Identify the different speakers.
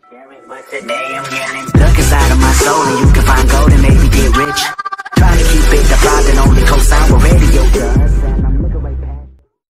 Speaker 1: But today I'm getting.